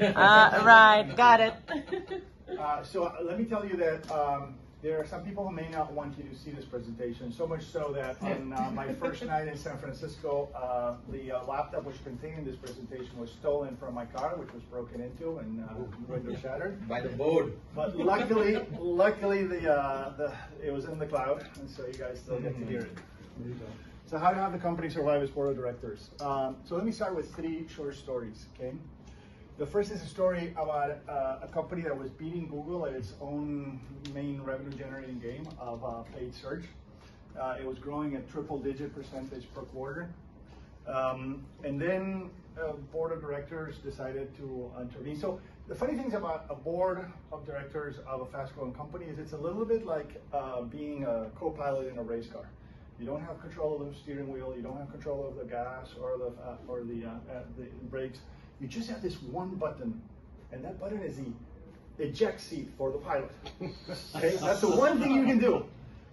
Uh, right, got it. Uh, so uh, let me tell you that um, there are some people who may not want you to see this presentation, so much so that on uh, my first night in San Francisco, uh, the uh, laptop which contained this presentation was stolen from my car, which was broken into and uh, window shattered. By the board. But luckily, luckily the, uh, the it was in the cloud, and so you guys still get to hear it. So how to have the company survive as board of directors? Um, so let me start with three short stories. Okay. The first is a story about uh, a company that was beating Google at its own main revenue generating game of uh, paid search. Uh, it was growing at triple digit percentage per quarter. Um, and then a board of directors decided to intervene. So the funny things about a board of directors of a fast growing company is it's a little bit like uh, being a co-pilot in a race car. You don't have control of the steering wheel, you don't have control of the gas or the, uh, or the, uh, uh, the brakes you just have this one button, and that button is the eject seat for the pilot. Okay, that's the one thing you can do.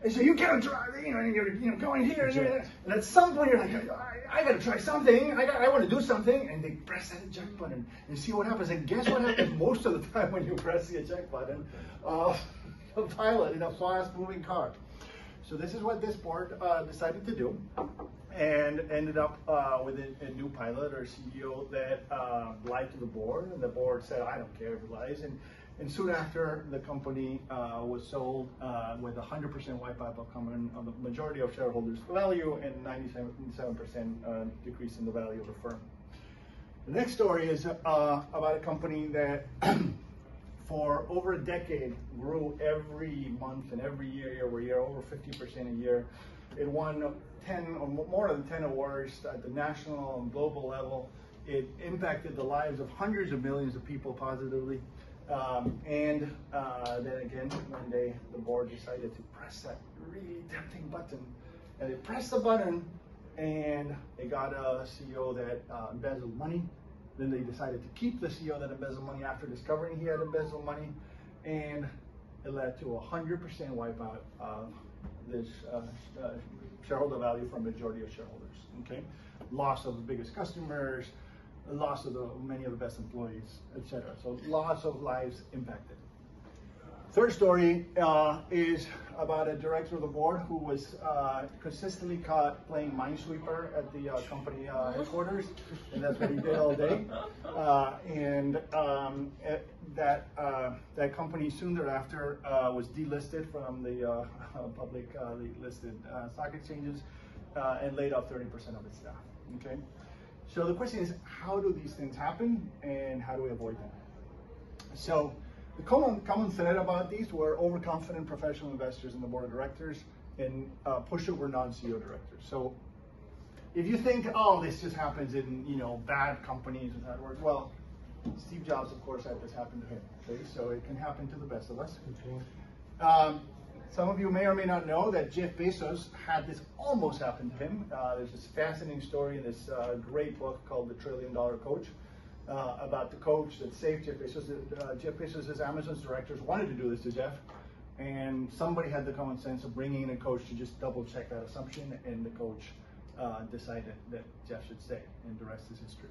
And so you can't drive, you know, and you're you know going here and there, and at some point you're like, I, I gotta try something. I got, I want to do something, and they press that eject button and see what happens. And guess what happens most of the time when you press the eject button? Uh, a pilot in a fast-moving car. So this is what this board uh, decided to do and ended up uh, with a, a, new pilot or CEO that uh, lied to the board, and the board said, "I don't care if it lies." And and soon after, the company uh, was sold uh, with 100% wipeout of common the majority of shareholders' value and 97 uh, decrease in the value of the firm. The next story is uh, about a company that. for over a decade grew every month and every year, year over year, over 50% a year. It won 10 or more than 10 awards at the national and global level. It impacted the lives of hundreds of millions of people positively. Um, and uh, then again, one day the board decided to press that really tempting button. And they pressed the button and they got a CEO that uh, embezzled money. Then they decided to keep the CEO that embezzled money after discovering he had embezzled money. And it led to a 100% wipeout of this uh, uh, shareholder value from majority of shareholders. Okay, loss of the biggest customers, loss of the many of the best employees, etc. So loss of lives impacted. Third story uh, is about a director of the board who was uh, consistently caught playing Minesweeper at the uh, company uh, headquarters, and that's what he did all day. Uh, and um, that uh, that company soon thereafter was delisted from the public listed stock exchanges and laid off 30% of its staff. Okay, so the question is, how do these things happen, and how do we avoid them? So. The common, common thread about these were overconfident professional investors in the board of directors and uh, pushover non-CEO directors. So if you think, oh, this just happens in you know bad companies and that works, well, Steve Jobs, of course, had this happen to him. Okay, so it can happen to the best of us. Um, some of you may or may not know that Jeff Bezos had this almost happen to him. Uh, there's this fascinating story in this uh, great book called The Trillion Dollar Coach uh, about the coach that saved Jeff Bezos. Uh, Jeff Bezos, Amazon's directors, wanted to do this to Jeff, and somebody had the common sense of bringing in a coach to just double check that assumption, and the coach uh, decided that Jeff should stay, and the rest is history.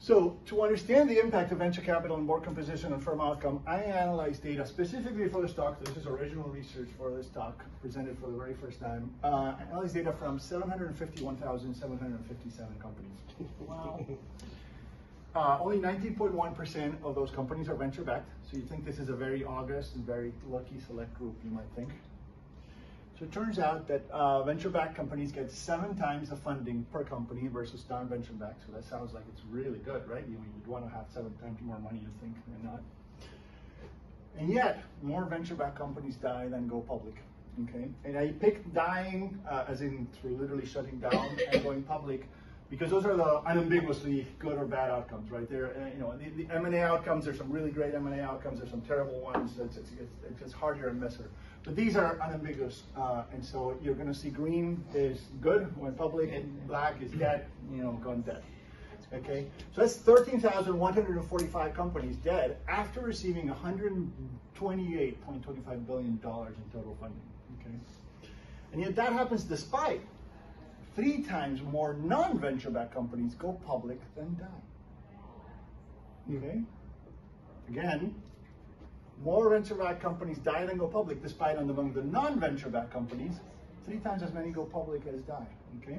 So to understand the impact of venture capital and board composition on firm outcome, I analyzed data specifically for this talk. This is original research for this talk, presented for the very first time. Uh, I analyzed data from 751,757 companies. Wow. Uh, only 19.1% of those companies are venture backed. So you think this is a very august and very lucky select group, you might think. So it turns out that uh, venture backed companies get seven times the funding per company versus non venture backed. So that sounds like it's really good, right? You, would want to have seven times more money, you think, than not. And yet, more venture backed companies die than go public. Okay, and I picked dying uh, as in through literally shutting down and going public because those are the unambiguously good or bad outcomes, right? There, you know, the, the M&A outcomes. There's some really great M&A outcomes. There's some terrible ones. It's, it's, it's, it's harder and messier. But these are unambiguous, uh, and so you're going to see green is good when public, and black is dead. You know, gone dead. Okay, so that's 13,145 companies dead after receiving 128.25 billion dollars in total funding. Okay, and yet that happens despite three times more non-venture backed companies go public than die. Okay? Again, more venture-backed companies die than go public, despite on among the non-venture-backed companies, three times as many go public as die. Okay?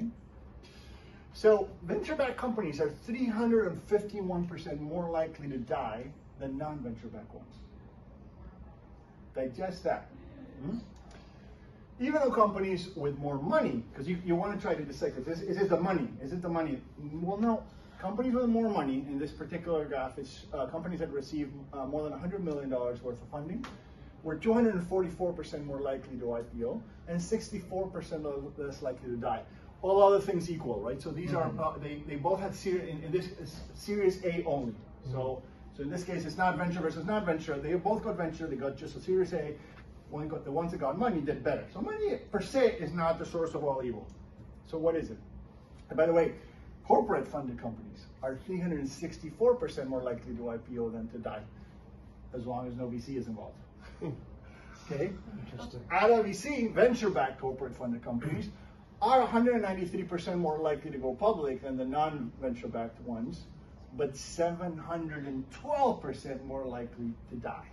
So venture-backed companies are 351% more likely to die than non-venture-backed ones. Digest that. Hmm? Even though companies with more money, because you, you want to try to dissect it, is, is it the money? Is it the money? Well, no. Companies with more money in this particular graph is uh, companies that receive uh, more than $100 million worth of funding were 244% more likely to IPO and 64% less likely to die. All other things equal, right? So these mm-hmm. are, uh, they, they both had ser- in, in, this Series A only. Mm-hmm. So, so in this case, it's not venture versus not venture. They both got venture. They got just a Series A. One got the ones that got money did better. So money per se is not the source of all evil. So what is it? And by the way, corporate funded companies are 364% more likely to IPO than to die, as long as no VC is involved. okay? Interesting. Out of VC, venture-backed corporate funded companies are 193% more likely to go public than the non-venture-backed ones, but 712% more likely to die.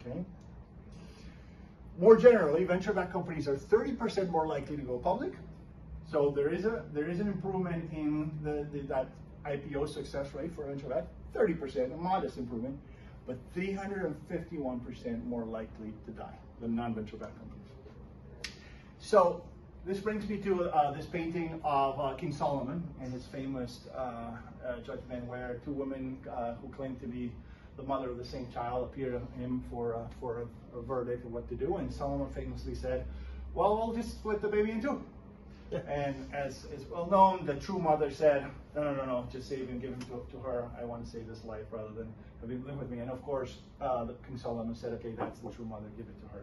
Okay? More generally, venture-backed companies are 30% more likely to go public. So there is a there is an improvement in the, the that IPO success rate for venture-backed, 30%, a modest improvement, but 351% more likely to die than non-venture-backed companies. So this brings me to uh, this painting of uh, King Solomon and his famous uh, uh judgment where two women uh, who claim to be the mother of the same child appear to him for, uh, for a, verdict of what to do. And Solomon famously said, well, we'll just split the baby in two. and as is well known, the true mother said, no, no, no, no, just save him, give him to, to her. I want to save this life rather than have him live with me. And of course, uh, the King Solomon said, okay, that's the true mother, give it to her.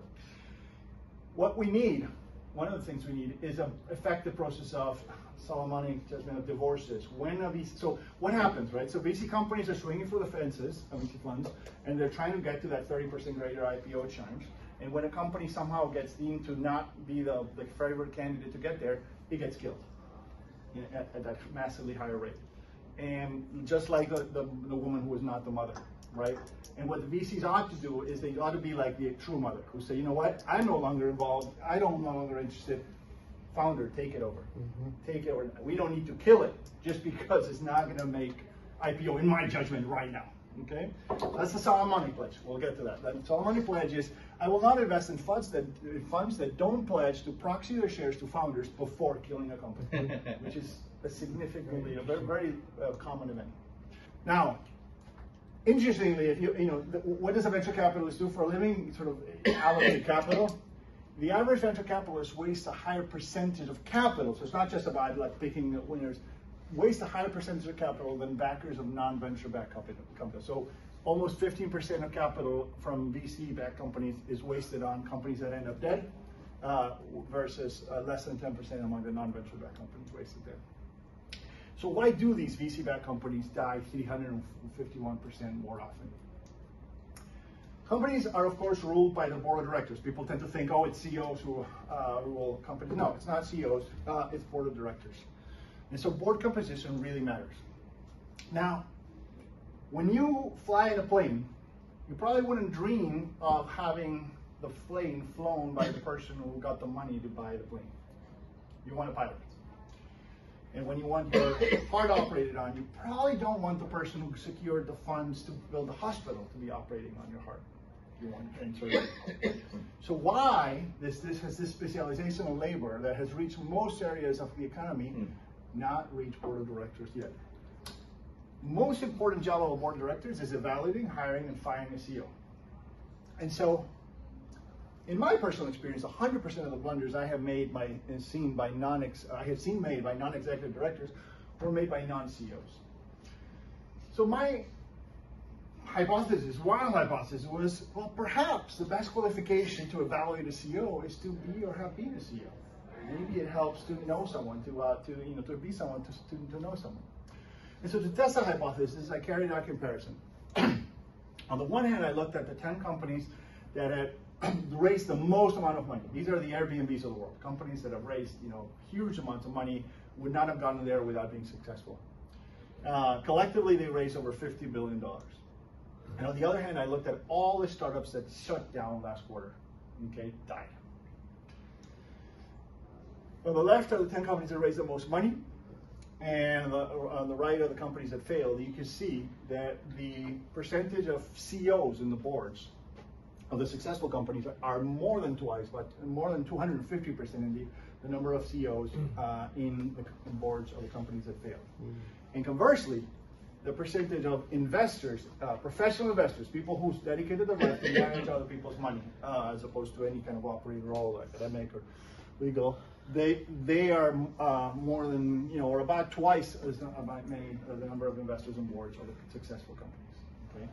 What we need, one of the things we need is an effective process of Solomonic judgment of divorces. When a VC, so what happens, right? So VC companies are swinging for the fences, VC funds, and they're trying to get to that 30% greater IPO chance. And when a company somehow gets deemed to not be the, the favorite candidate to get there, it gets killed you know, at, at, that massively higher rate. And just like the, the, the woman who was not the mother, right? And what the VCs ought to do is they ought to be like the true mother who say, you know what, I'm no longer involved, I don't no longer interested founder, take it over. Mm-hmm. Take it over. We don't need to kill it just because it's not going to make IPO, in my judgment, right now. Okay, that's the Solomonic pledge. We'll get to that. The Solomonic pledge is: I will not invest in funds that funds that don't pledge to proxy their shares to founders before killing a company, which is a significantly a very, very uh, common event. Now, interestingly, if you you know, what does a venture capitalist do for a living? Sort of allocate capital the average venture capitalist wastes a higher percentage of capital. So it's not just about like picking winners, waste a higher percentage of capital than backers of non-venture backed companies. So almost 15% of capital from VC backed companies is wasted on companies that end up dead uh, versus uh, less than 10% among the non-venture backed companies wasted there. So why do these VC backed companies die 351% more often? Companies are, of course, ruled by the board of directors. People tend to think, oh, it's CEOs who uh, rule companies. No, it's not CEOs, uh, it's board of directors. And so board composition really matters. Now, when you fly in a plane, you probably wouldn't dream of having the plane flown by the person who got the money to buy the plane. You want a pilot. And when you want your heart operated on, you probably don't want the person who secured the funds to build a hospital to be operating on your heart you want So why this this has this specialization of labor that has reached most areas of the economy, mm. not reached board of directors yet. Most important job of a board of directors is evaluating, hiring, and firing a CEO. And so, in my personal experience, 100% of the blunders I have made by and seen by non I have seen made by non-executive directors were made by non-CEOs. So my hypothesis, wild hypothesis, was well, perhaps the best qualification to evaluate a CEO is to be or have been a CEO. Maybe it helps to know someone, to uh, to you know, to be someone, to, to, to know someone. And so to test that hypothesis, I carried out comparison. On the one hand, I looked at the 10 companies that had raised the most amount of money. These are the Airbnbs of the world. Companies that have raised, you know, huge amounts of money would not have gotten there without being successful. Uh, collectively, they raised over $50 billion. And on the other hand, I looked at all the startups that shut down last quarter, okay, died. On the left are the 10 companies that raised the most money, and the, on the right are the companies that failed. You can see that the percentage of CEOs in the boards of the successful companies are more than twice, but more than 250% in the, the number of CEOs uh, in the boards of the companies that failed. And conversely, the percentage of investors, uh, professional investors, people who's dedicated their life to manage other people's money, uh, as opposed to any kind of operating role, academic or legal, they they are uh, more than you know, or about twice as about many uh, the number of investors in boards of the successful companies. Okay.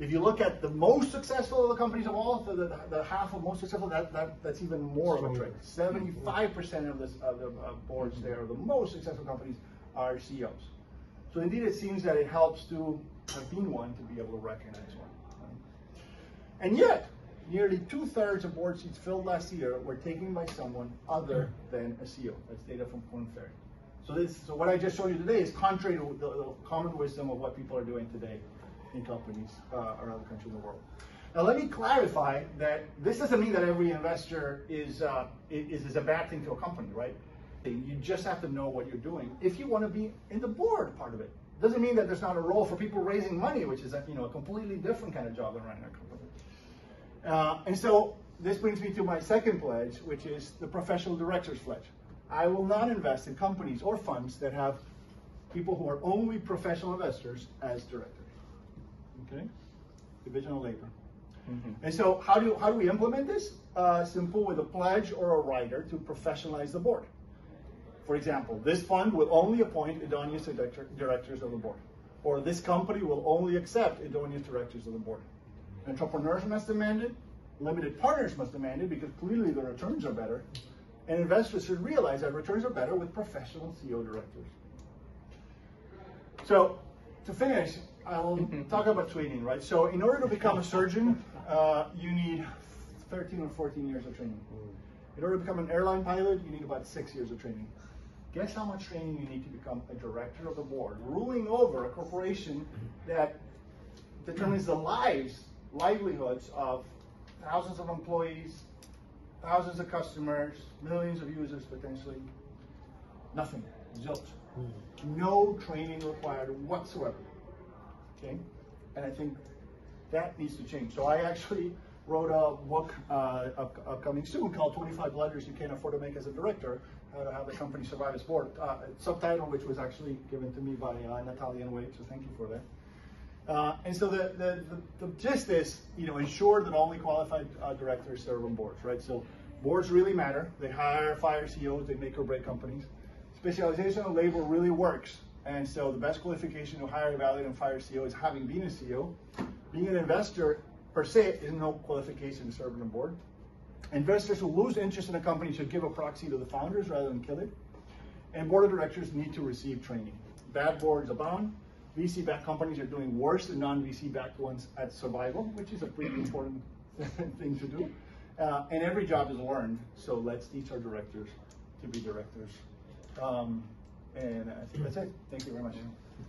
If you look at the most successful of the companies of all, the, the, the half of most successful, that, that that's even more of a. Seventy-five percent of this of the uh, boards there, the most successful companies, are CEOs. So indeed, it seems that it helps to have been one to be able to recognize one. And yet, nearly two thirds of board seats filled last year were taken by someone other than a CEO. That's data from Korn Ferry. So this, so what I just showed you today is contrary to the, the common wisdom of what people are doing today in companies uh, around the country and the world. Now let me clarify that this doesn't mean that every investor is, uh, is, is a bad thing to a company, right? You just have to know what you're doing if you want to be in the board part of it. Doesn't mean that there's not a role for people raising money, which is a, you know a completely different kind of job than running a company. Uh, and so this brings me to my second pledge, which is the professional director's pledge. I will not invest in companies or funds that have people who are only professional investors as directors. Okay, division of labor. And so, how do how do we implement this? Uh, simple, with a pledge or a rider to professionalize the board. For example, this fund will only appoint idoneous director, directors of the board, or this company will only accept idoneous directors of the board. Entrepreneurs must demand it, limited partners must demand it because clearly the returns are better, and investors should realize that returns are better with professional CEO directors. So, to finish, I'll talk about training, right? So, in order to become a surgeon, uh, you need 13 or 14 years of training. In order to become an airline pilot, you need about six years of training. Guess how much training you need to become a director of the board, ruling over a corporation that determines the lives, livelihoods of thousands of employees, thousands of customers, millions of users potentially. Nothing. Zilch. No training required whatsoever. Okay? And I think that needs to change. So I actually wrote a book uh, up, upcoming soon called 25 Letters You Can't Afford to Make as a Director, How to Have the Company Survive its Board. Uh, subtitle which was actually given to me by uh, Natalia Wade, so thank you for that. Uh, and so the, the, the, the gist is, you know, ensure that only qualified uh, directors serve on boards, right? So boards really matter. They hire, fire CEOs, they make or break companies. Specialization of labor really works. And so the best qualification to hire, evaluate, and fire CEO is having been a CEO. Being an investor per se is no qualification to serve on a board. Investors who lose interest in a company should give a proxy to the founders rather than kill it. And board of directors need to receive training. Bad boards abound. VC backed companies are doing worse than non VC backed ones at survival, which is a pretty important thing to do. Uh, and every job is learned, so let's teach our directors to be directors. Um, and I think that's it. Thank you very much.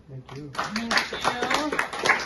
Thank you. Thank you.